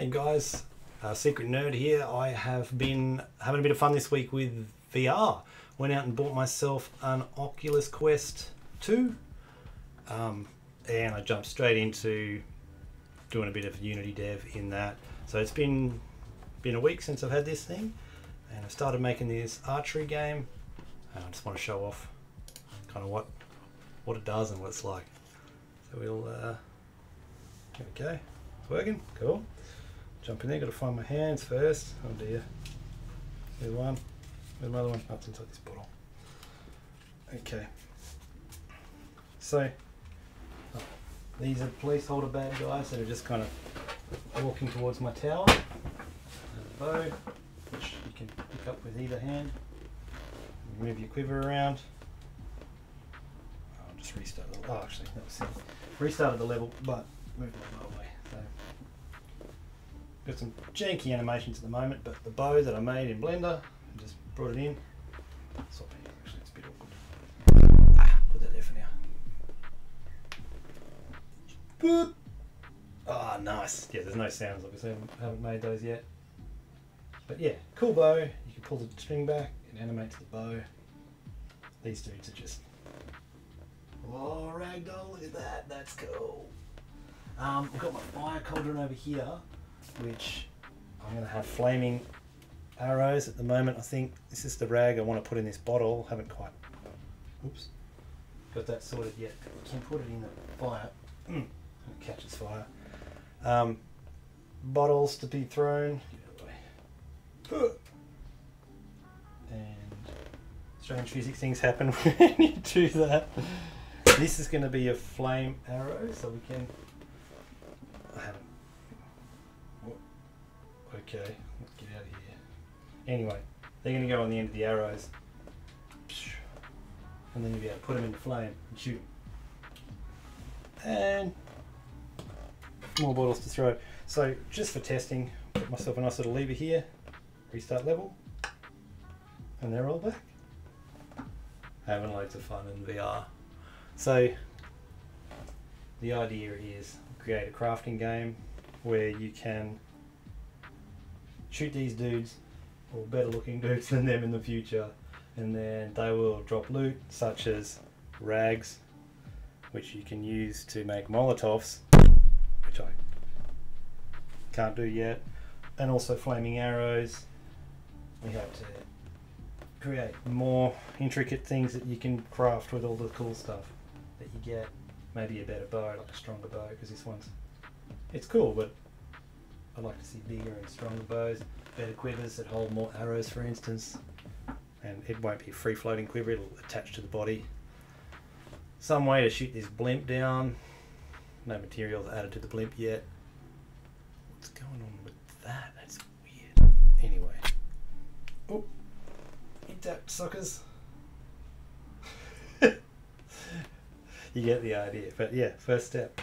Hey guys, uh, Secret Nerd here. I have been having a bit of fun this week with VR. Went out and bought myself an Oculus Quest 2. Um, and I jumped straight into doing a bit of Unity dev in that. So it's been been a week since I've had this thing, and I've started making this archery game. And I just want to show off kind of what what it does and what it's like. So we'll uh, we go. It's working. Cool. Jump in there. Got to find my hands first. Oh dear. There's one. There's another one. It's inside this bottle. Okay. So oh, these are placeholder bad guys that are just kind of walking towards my tower. A bow, which you can pick up with either hand. Move your quiver around. I'll just restart the. Oh, actually, that was silly. Restarted the level, but my bow away. Got some janky animations at the moment, but the bow that I made in Blender, I just brought it in. It. Actually, it's a bit awkward. Ah, put that there for now. Boop. Ah, nice. Yeah, there's no sounds. Obviously, I haven't made those yet. But yeah, cool bow. You can pull the string back. It animates the bow. These dudes are just. Oh, ragdoll! Look at that. That's cool. Um, I've got my fire cauldron over here, which I'm going to have flaming arrows at the moment. I think this is the rag I want to put in this bottle. Haven't quite. Oops. Got that sorted yet. I can put it in the fire. It catches fire. Um, bottles to be thrown. And strange physics things happen when you do that. This is going to be a flame arrow, so we can. Okay, let's get out of here. Anyway, they're going to go on the end of the arrows, and then you'll be able to put them in the flame and shoot. 'em. And more bottles to throw. So just for testing, put myself a nice little lever here, restart level, and they're all back. Having loads of fun in VR. So the idea is create a crafting game where you can shoot these dudes or better looking dudes than them in the future and then they will drop loot such as rags which you can use to make molotovs which I can't do yet and also flaming arrows we have to create more intricate things that you can craft with all the cool stuff that you get. Maybe a better bow, like a stronger bow, because this one's it's cool, but I'd like to see bigger and stronger bows, better quivers that hold more arrows, for instance. And it won't be a free floating quiver; it'll attach to the body. Some way to shoot this blimp down. No materials added to the blimp yet. What's going on with that? That's weird. Anyway. Oh, eat that, suckers. you get the idea. But yeah, first step.